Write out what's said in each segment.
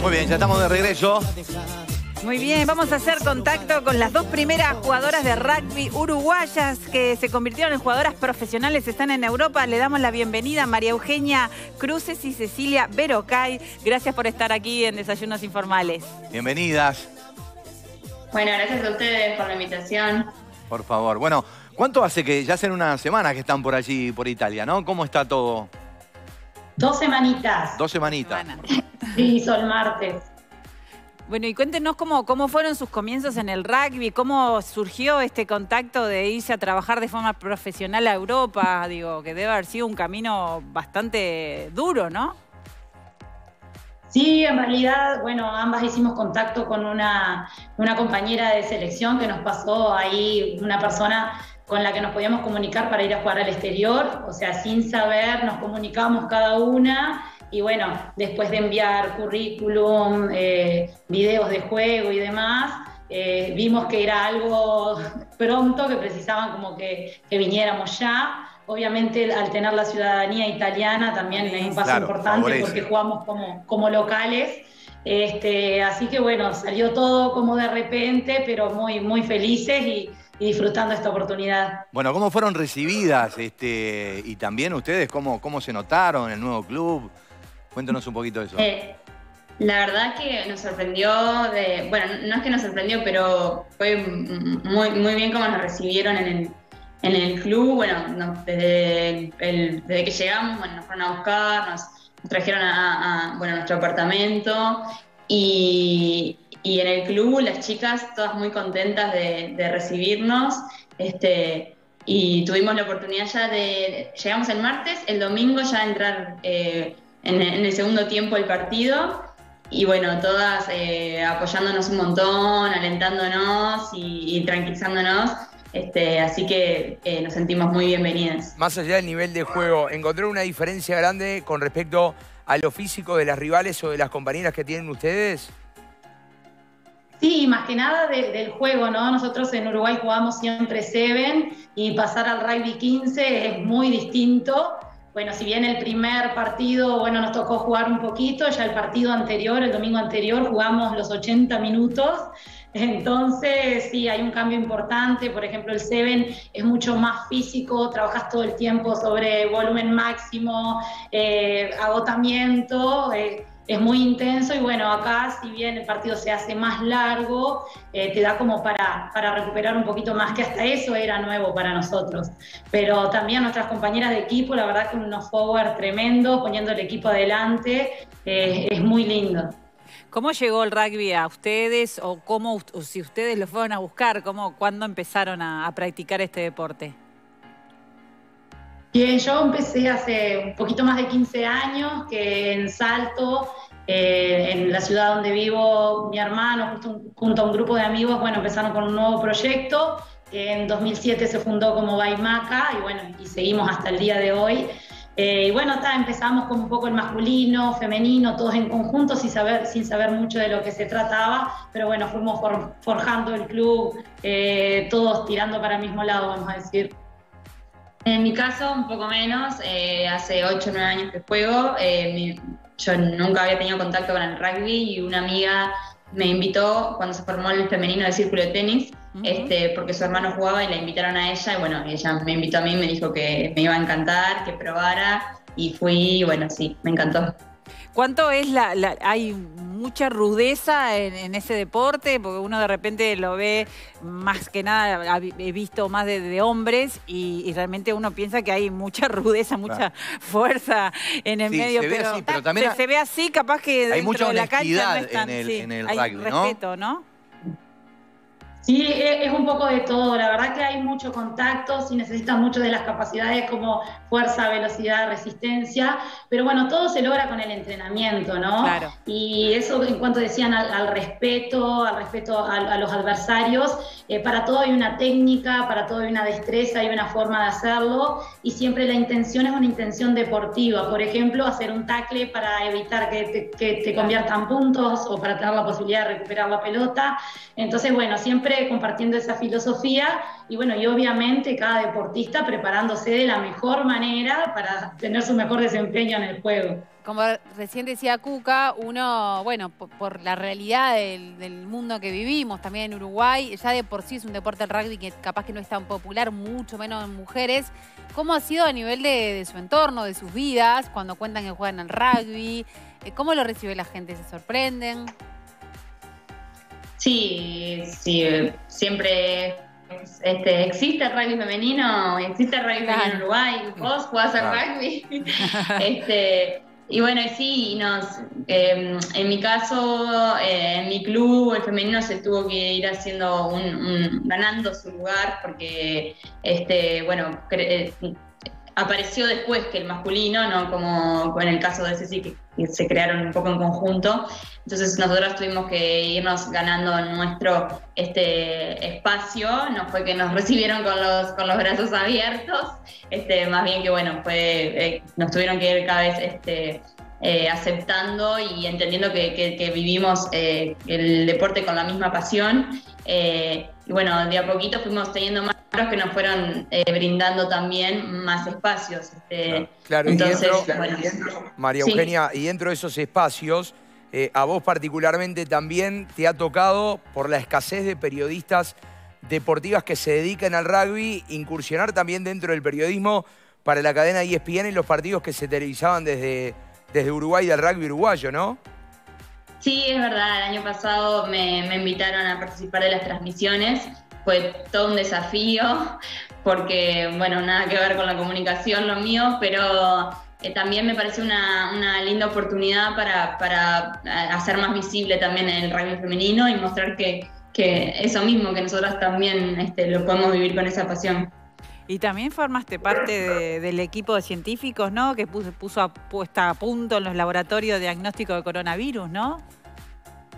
Muy bien, ya estamos de regreso. Muy bien, vamos a hacer contacto con las dos primeras jugadoras de rugby uruguayas que se convirtieron en jugadoras profesionales, están en Europa. Le damos la bienvenida a María Eugenia Cruces y Cecilia Berocay. Gracias por estar aquí en Desayunos Informales. Bienvenidas. Bueno, gracias a ustedes por la invitación. Por favor. Bueno, ¿cuánto hace que ya hacen una semana que están por allí, por Italia, no? ¿Cómo está todo? Dos semanitas. Dos semanitas. Sí, son martes. Bueno, y cuéntenos cómo, cómo fueron sus comienzos en el rugby, cómo surgió este contacto de irse a trabajar de forma profesional a Europa. Digo, que debe haber sido un camino bastante duro, ¿no? Sí, en realidad, bueno, ambas hicimos contacto con una, una compañera de selección que nos pasó ahí una persona con la que nos podíamos comunicar para ir a jugar al exterior, o sea, sin saber, nos comunicábamos cada una y bueno, después de enviar currículum, eh, videos de juego y demás, eh, vimos que era algo pronto, que precisaban como que, viniéramos ya. Obviamente al tener la ciudadanía italiana también es un paso importante porque jugamos como, como locales. Este, así que bueno, salió todo como de repente, pero muy, muy felices y, disfrutando esta oportunidad. Bueno, ¿cómo fueron recibidas? Este, y también ustedes, ¿cómo, cómo se notaron en el nuevo club? Cuéntanos un poquito de eso. Eh, la verdad que nos sorprendió, de, bueno, no es que nos sorprendió, pero fue muy, muy bien cómo nos recibieron en el, en el club. Bueno, desde, desde, que llegamos, bueno, nos fueron a buscar, nos, trajeron a, bueno, nuestro apartamento y, y, en el club las chicas todas muy contentas de, recibirnos. Este, y tuvimos la oportunidad ya de, llegamos el martes, el domingo ya entrar eh, en, el segundo tiempo del partido. Y bueno, todas eh, apoyándonos un montón, alentándonos y, tranquilizándonos. Este, así que eh, nos sentimos muy bienvenidas. Más allá del nivel de juego, ¿encontró una diferencia grande con respecto a lo físico de las rivales o de las compañeras que tienen ustedes? Sí, más que nada del juego, ¿no? Nosotros en Uruguay jugamos siempre Seven y pasar al rugby 15 es muy distinto. Bueno, si bien el primer partido, bueno, nos tocó jugar un poquito, ya el partido anterior, el domingo anterior, jugamos los 80 minutos. Entonces, sí, hay un cambio importante. Por ejemplo, el Seven es mucho más físico, trabajas todo el tiempo sobre volumen máximo, eh, agotamiento. Eh, es muy intenso y bueno, acá si bien el partido se hace más largo, eh, te da como para, para recuperar un poquito más, que hasta eso era nuevo para nosotros. Pero también nuestras compañeras de equipo, la verdad que unos forward tremendos, poniendo el equipo adelante, eh, es muy lindo. ¿Cómo llegó el rugby a ustedes o cómo si ustedes lo fueron a buscar? ¿Cómo, ¿Cuándo empezaron a practicar este deporte? Bien, yo empecé hace un poquito más de 15 años, que en Salto, eh, en la ciudad donde vivo, mi hermano, junto, a un grupo de amigos, bueno, empezaron con un nuevo proyecto, que en 2007 se fundó como Baimaca, y bueno, y seguimos hasta el día de hoy. Eh, y bueno, empezamos con un poco el masculino, femenino, todos en conjunto, sin saber, sin saber mucho de lo que se trataba, pero bueno, fuimos forjando el club, eh, todos tirando para el mismo lado, vamos a decir. En mi caso, un poco menos. Eh, hace 8 o 9 años que juego. Eh, yo nunca había tenido contacto con el rugby y una amiga me invitó cuando se formó el femenino del círculo de tenis, este, porque su hermano jugaba y la invitaron a ella. Y bueno, ella me invitó a mí, me dijo que me iba a encantar, que probara. Y fui, bueno, sí, me encantó. ¿Cuánto es la, hay mucha rudeza en, ese deporte? Porque uno de repente lo ve más que nada, he visto más de, hombres y, realmente uno piensa que hay mucha rudeza, mucha fuerza en el medio. pero, también se, ve así, capaz que dentro hay mucha de la cancha no es tan, en el, en el hay rugby, respeto, ¿no? Sí, e, es un poco de todo. La verdad que hay mucho contacto, sí necesitan mucho de las capacidades como fuerza, velocidad, resistencia, pero bueno, todo se logra con el entrenamiento, ¿no? Claro. Y eso en cuanto decían al, respeto, al respeto a, los adversarios, eh, para todo hay una técnica, para todo hay una destreza, hay una forma de hacerlo y siempre la intención es una intención deportiva. Por ejemplo, hacer un tackle para evitar que te, que te conviertan puntos o para tener la posibilidad de recuperar la pelota. Entonces, bueno, siempre siempre compartiendo esa filosofía y bueno, y obviamente cada deportista preparándose de la mejor manera para tener su mejor desempeño en el juego. Como recién decía Cuca, uno, bueno, por, la realidad del, mundo que vivimos, también en Uruguay, ya de por sí es un deporte el rugby que capaz que no es tan popular, mucho menos en mujeres. ¿Cómo ha sido a nivel de, su entorno, de sus vidas, cuando cuentan que juegan al rugby? Eh, ¿Cómo lo recibe la gente? ¿Se sorprenden? Sí, sí, siempre este, existe el rugby femenino, existe el rugby femenino en Uruguay, vos jugás al rugby. este, y bueno, sí, nos, em, en mi caso, eh, en mi club, el femenino se tuvo que ir haciendo un, ganando su lugar porque, este, bueno, eh, apareció después que el masculino, no como en el caso de Ceci, que, se crearon un poco en conjunto. Entonces nosotros tuvimos que irnos ganando nuestro este espacio, no fue que nos recibieron con los, con los brazos abiertos, este, más bien que bueno, fue, eh, nos tuvieron que ir cada vez este, eh, aceptando y entendiendo que, vivimos eh, el deporte con la misma pasión. y bueno, de a poquito fuimos teniendo más que nos fueron eh, brindando también más espacios. Este, claro, entonces, María Eugenia, y dentro de esos espacios, eh, a vos particularmente también te ha tocado, por la escasez de periodistas deportivas que se dedican al rugby, incursionar también dentro del periodismo para la cadena ESPN en los partidos que se televisaban desde, desde Uruguay del rugby uruguayo, ¿no? Sí, es verdad. El año pasado me, me invitaron a participar de las transmisiones fue todo un desafío, porque, bueno, nada que ver con la comunicación lo mío, pero eh, también me parece una, linda oportunidad para, eh, hacer más visible también el rugby femenino y mostrar que, eso mismo, que nosotras también este, lo podemos vivir con esa pasión. Y también formaste parte del equipo de científicos, ¿no? Que puso, puso a, puesta a punto en los laboratorios de diagnóstico de coronavirus, ¿no?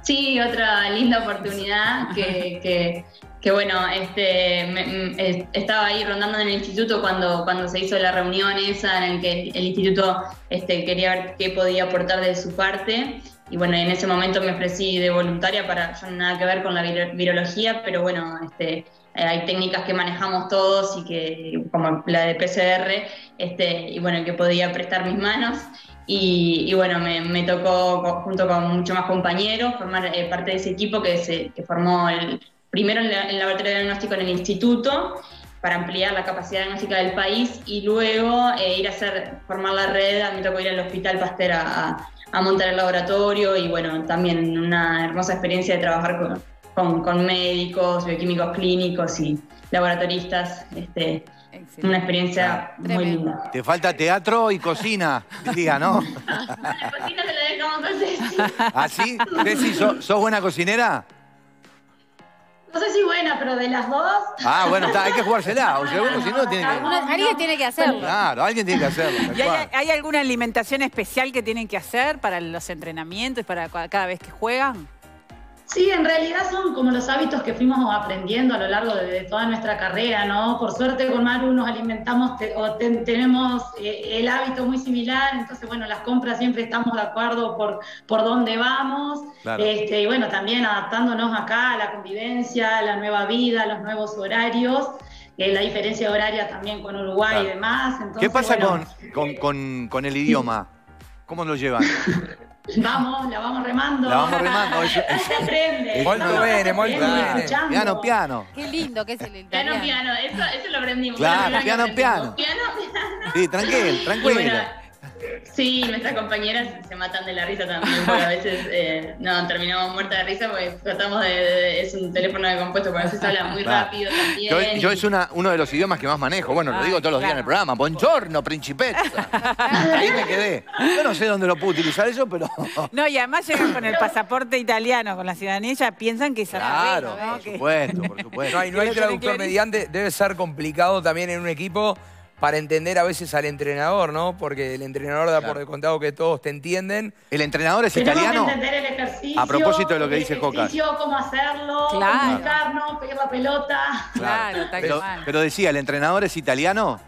Sí, otra linda oportunidad que, que bueno, este, mm, estaba ahí rondando en el instituto cuando, cuando se hizo la reunión esa en el que el, instituto este, quería ver qué podía aportar de su parte. Y bueno, en ese momento me ofrecí de voluntaria para, yo nada que ver con la virología, pero bueno, este, eh, hay técnicas que manejamos todos y que, como la de PCR, este, y bueno, que podía prestar mis manos. Y, bueno, me, tocó junto con muchos más compañeros formar eh, parte de ese equipo que, se, que formó el, primero en, el laboratorio de diagnóstico en el instituto para ampliar la capacidad diagnóstica del país y luego eh, ir a hacer, formar la red, a mí me tocó ir al Hospital Pasteur a, montar el laboratorio y bueno, también una hermosa experiencia de trabajar con, con, médicos, bioquímicos clínicos y laboratoristas. Este, una experiencia muy linda. Te falta teatro y cocina, diga, ¿no? la cocina se la dejamos a Ceci. ¿Ah, sí? Ceci, ¿sos buena cocinera? No sé si buena, pero de las dos. Ah, bueno, hay que jugársela. O sea, uno, si no, tiene que. Alguien tiene que hacerlo. Claro, alguien tiene que hacerlo. ¿Y hay, alguna alimentación especial que tienen que hacer para los entrenamientos y para cada vez que juegan? Sí, en realidad son como los hábitos que fuimos aprendiendo a lo largo de, toda nuestra carrera, ¿no? Por suerte con Maru nos alimentamos o tenemos eh, el hábito muy similar, entonces bueno, las compras siempre estamos de acuerdo por, por dónde vamos, este, y bueno, también adaptándonos acá a la convivencia, a la nueva vida, a los nuevos horarios. la diferencia horaria también con Uruguay y demás. ¿Qué pasa con, con, con el idioma? ¿Cómo lo llevan? Vamos, la vamos remando. La vamos remando. Se aprende. Molto bene, molto bene. Piano, piano. Qué lindo que es el italiano. Piano, piano. Eso, eso lo aprendimos. Claro, piano, piano. Piano, piano. Sí, tranquilo, tranquilo. Sí, nuestras compañeras se matan de la risa también, porque a veces eh, no, terminamos muerta de risa porque tratamos de, es un teléfono de compuesto, porque a veces habla muy rápido también. Yo, es una, uno de los idiomas que más manejo, bueno, lo digo todos los días en el programa, Buongiorno, principessa. Ahí me quedé. Yo no sé dónde lo puedo utilizar eso, pero... No, y además llegan con el pasaporte italiano, con la ciudadanía, ya piensan que es Claro, por supuesto, por supuesto. No hay, no hay traductor mediante, debe ser complicado también en un equipo para entender a veces al entrenador, ¿no? Porque el entrenador da por descontado que todos te entienden. ¿El entrenador es italiano? Que entender el ejercicio. A propósito de lo que dice Coca. cómo hacerlo, claro. comunicarnos, pegar la pelota. Claro, pero, pero decía, ¿el entrenador es italiano?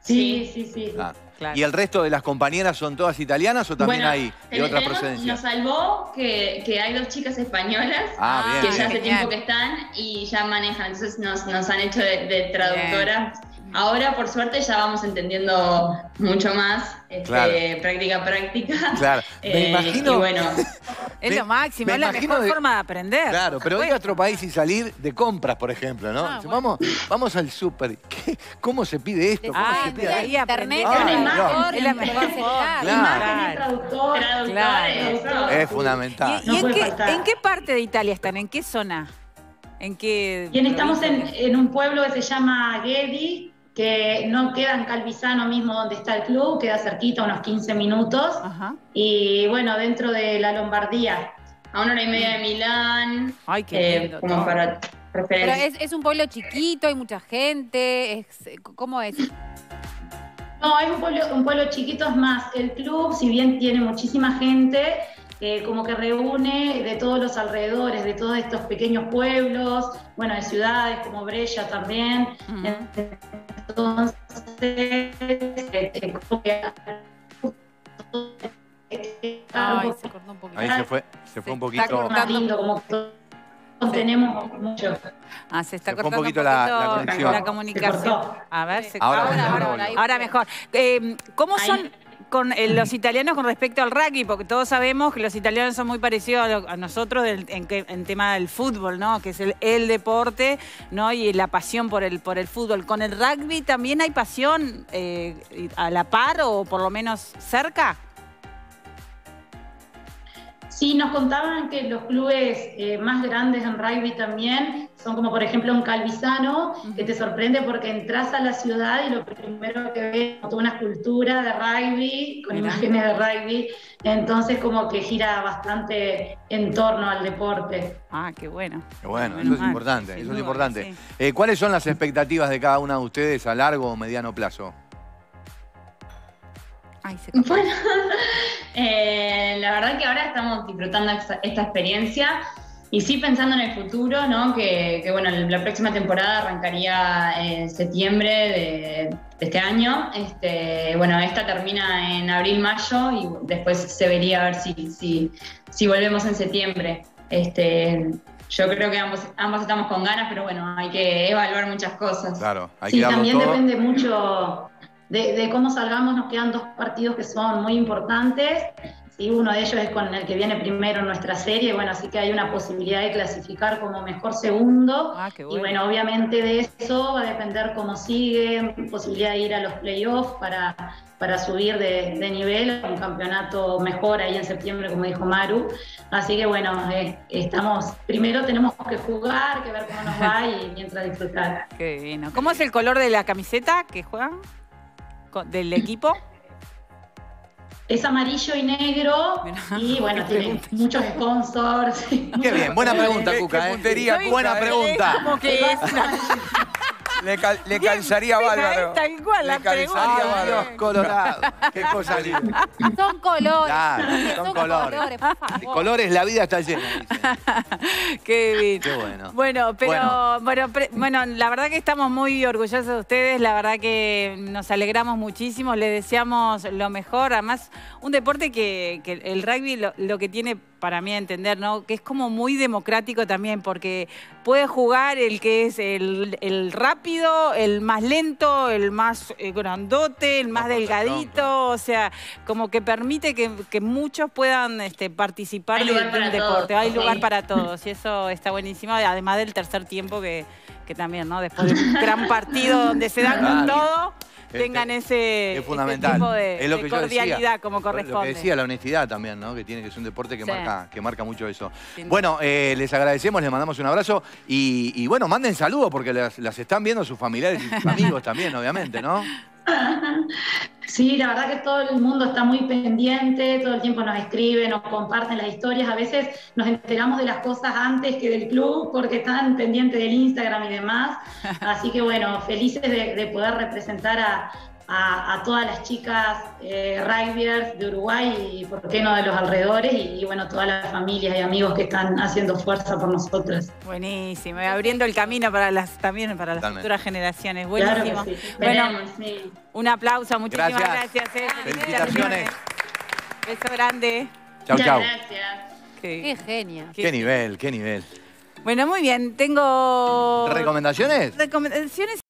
Sí, sí, sí. Ah. ¿Y el resto de las compañeras son todas italianas o también Bueno, hay de tenemos- procedencias? Nos salvó que, que hay dos chicas españolas Ah, bien. que ya hace tiempo que están y ya manejan, entonces nos, nos han hecho de, de traductoras. Ahora, por suerte, ya vamos entendiendo mucho más, este, Claro. práctica, práctica. Claro. Me Eh, imagino- Y bueno, Es lo máximo, me es la mejor de- forma de aprender. Claro, pero por ir a otro país y salir de compras, por ejemplo, ¿no? Ah, bueno. vamos, vamos al súper. ¿Cómo se pide esto? ¿Cómo Ah, se pide ahí aprendés. Ah, Internet claro. Es la mejor forma. Claro. Imagen traductor. eso. Es fundamental. ¿Y, No en, qué, faltar. en qué parte de Italia están? ¿En qué zona? ¿En qué Bien, estamos en, en un pueblo que se llama Gedi, que no queda en Calvisano mismo donde está el club, queda cerquita, unos 15 minutos. Ajá. Y bueno, dentro de la Lombardía. A una hora y media de Milán, Ay, qué eh, lindo como para Pero referencia. es, es un pueblo chiquito, hay mucha gente. Es, ¿Cómo es? No, es un pueblo, un pueblo chiquito, es más, el club, si bien tiene muchísima gente, eh, como que reúne de todos los alrededores, de todos estos pequeños pueblos, bueno, de ciudades como Brescia también. Entonces, eh, eh, como que- Ay, se cortó un poquito. Ahí se fue, se fue un poquito. está más lindo, como que contenemos mucho. Ah, se está Se fue un cortando poquito la- la conexión. la comunicación. Se cortó. A ver, se Ahora ahora, mejor, ahora, ahora. ahora mejor. Eh, ¿Cómo Ahí. son con eh, los italianos con respecto al rugby? Porque todos sabemos que los italianos son muy parecidos a, lo- a nosotros del- en, en tema del fútbol, ¿no? Que es el, el deporte, ¿no? Y la pasión por el, por el fútbol. ¿Con el rugby también hay pasión eh, a la par o por lo menos cerca? Sí, nos contaban que los clubes eh, más grandes en rugby también son como por ejemplo un Calvisano, que te sorprende porque entras a la ciudad y lo primero que ves es toda una escultura de rugby, con imágenes de rugby, entonces como que gira bastante en torno al deporte. Ah, qué bueno. Qué Bueno, eso es mal. importante, Sin eso es importante. sí. Eh, ¿Cuáles son las expectativas de cada una de ustedes a largo o mediano plazo? Ay, se. Bueno, eh, la verdad que ahora estamos disfrutando esta, esta experiencia y sí pensando en el futuro, ¿no? Que, que, bueno, la próxima temporada arrancaría en septiembre de, de este año. Este, bueno, esta termina en abril-mayo y después se vería a ver si, si, si volvemos en septiembre. Este, yo creo que ambos, ambos estamos con ganas, pero bueno, hay que evaluar muchas cosas. Claro, hay Sí, que darlo también todo. depende mucho de, de cómo salgamos. Nos quedan dos partidos que son muy importantes. Sí, uno de ellos es con el que viene primero en nuestra serie. Bueno, así que hay una posibilidad de clasificar como mejor segundo. Ah, qué Y bueno. bueno, obviamente de eso va a depender cómo sigue, posibilidad de ir a los playoffs para, para subir de, de nivel un campeonato mejor ahí en septiembre, como dijo Maru. Así que bueno, eh, estamos, primero tenemos que jugar, que ver cómo nos va y mientras disfrutar. Qué divino. ¿Cómo es el color de la camiseta que juegan? ¿Del equipo? Es amarillo y negro Mirá, y bueno, tiene pregunta. muchos sponsors. Qué bien, buena pregunta, Qué- qué Cuca. ¿eh? puntería, Cuca, Buena pregunta. Como que es una- Le, cal- le Bien, calzaría fija, bárbaro. es tal cual la Le calzaría pregunta. Ay, bárbaro. Dios, Colorado. Qué cosa linda. Son colores. Claro, Son, son colores. por De favor. colores la vida está llena, dicen. Qué bien. Qué bueno. Bueno, pero Bueno. bueno. pre- bueno, la verdad que estamos muy orgullosos de ustedes, la verdad que nos alegramos muchísimo, les deseamos lo mejor, además un deporte que, que el rugby lo, lo que tiene para mí a entender, ¿no? Que es como muy democrático también, porque puede jugar el que es el, el rápido, el más lento, el más eh, grandote, el más Más delgadito, o sea, como que permite que, que muchos puedan este, participar de, un deporte. todos, Hay lugar para todos y eso está buenísimo, además del tercer tiempo que, que también, ¿no? Después de un gran partido donde se dan con todo, tengan ese, Es ese fundamental. tipo de, es lo de que yo cordialidad decía. como Lo corresponde. que decía, la honestidad también, ¿no? Que tiene que ser un deporte que, Sí. marca, que marca mucho eso. Sin. Bueno, eh, les agradecemos, les mandamos un abrazo y, y bueno, manden saludos porque las, las están viendo sus familiares y sus amigos también, obviamente, ¿no? Sí, la verdad que todo el mundo está muy pendiente, todo el tiempo nos escriben, nos comparten las historias, a veces nos enteramos de las cosas antes que del club porque están pendientes del Instagram y demás, así que bueno, felices de, de poder representar a, a, a todas las chicas eh, rugbyers de Uruguay y, por qué no, de los alrededores y, y, bueno, todas las familias y amigos que están haciendo fuerza por nosotros. Buenísimo, y abriendo el camino para las también para las Totalmente. futuras generaciones. Buenísimo. sí. Bueno, sí. un aplauso, muchísimas Gracias. gracias. eh. Felicitaciones. Beso grande. Chau, Muchas chau. gracias. Qué- Qué genia. Qué nivel, qué nivel. Bueno, muy bien. Tengo ¿Recomendaciones? recomendaciones